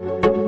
Thank you.